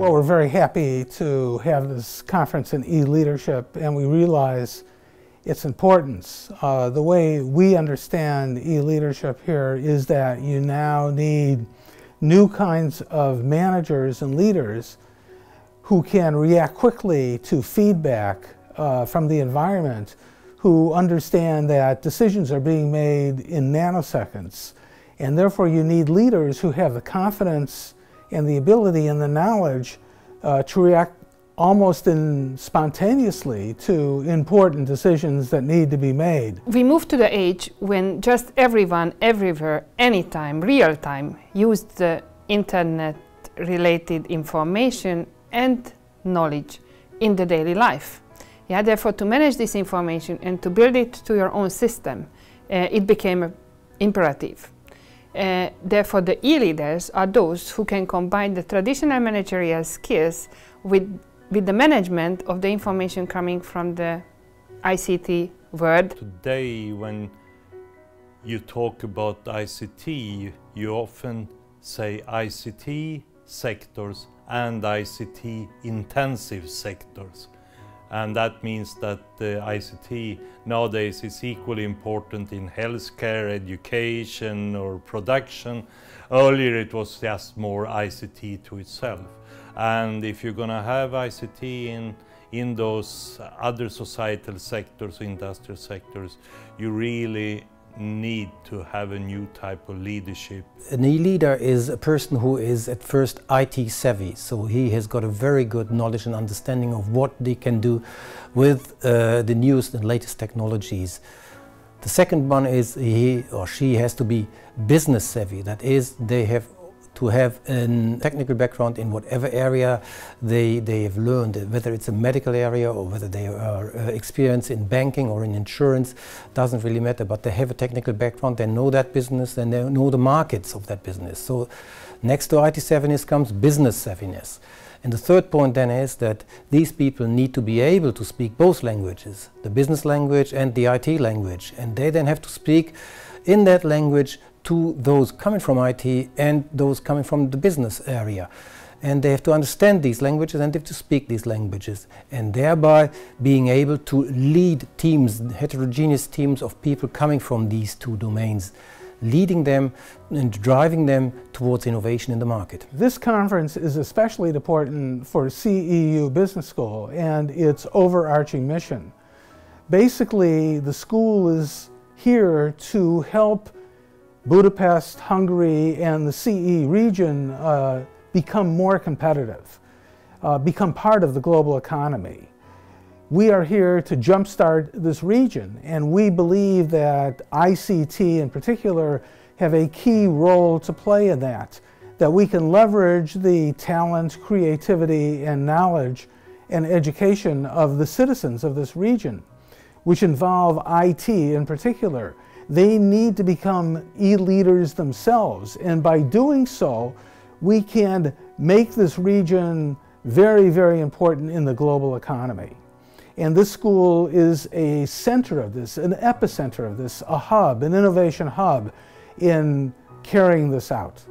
Well, we're very happy to have this conference in e-leadership, and we realize its importance. Uh, the way we understand e-leadership here is that you now need new kinds of managers and leaders who can react quickly to feedback uh, from the environment, who understand that decisions are being made in nanoseconds. And therefore you need leaders who have the confidence and the ability and the knowledge uh, to react almost in spontaneously to important decisions that need to be made. We moved to the age when just everyone, everywhere, anytime, real time, used the internet related information and knowledge in the daily life. Yeah, therefore, to manage this information and to build it to your own system, uh, it became imperative. Uh, therefore, the e-leaders are those who can combine the traditional managerial skills with with the management of the information coming from the ICT world. Today, when you talk about ICT, you often say ICT sectors and ICT intensive sectors. And that means that the ICT nowadays is equally important in healthcare, education or production. Earlier it was just more ICT to itself. And if you're going to have ICT in, in those other societal sectors, industrial sectors, you really need to have a new type of leadership. An e-leader is a person who is at first IT savvy, so he has got a very good knowledge and understanding of what they can do with uh, the newest and latest technologies. The second one is he or she has to be business savvy, that is they have to have a technical background in whatever area they, they have learned, whether it's a medical area or whether they are uh, experienced in banking or in insurance, doesn't really matter, but they have a technical background, they know that business and they know the markets of that business. So next to IT savviness comes business savviness. And the third point then is that these people need to be able to speak both languages, the business language and the IT language. And they then have to speak in that language to those coming from IT and those coming from the business area. And they have to understand these languages and they have to speak these languages and thereby being able to lead teams, heterogeneous teams of people coming from these two domains, leading them and driving them towards innovation in the market. This conference is especially important for CEU Business School and its overarching mission. Basically, the school is here to help Budapest, Hungary, and the CE region uh, become more competitive, uh, become part of the global economy. We are here to jumpstart this region, and we believe that ICT in particular have a key role to play in that, that we can leverage the talent, creativity, and knowledge and education of the citizens of this region, which involve IT in particular, they need to become e-leaders themselves. And by doing so, we can make this region very, very important in the global economy. And this school is a center of this, an epicenter of this, a hub, an innovation hub in carrying this out.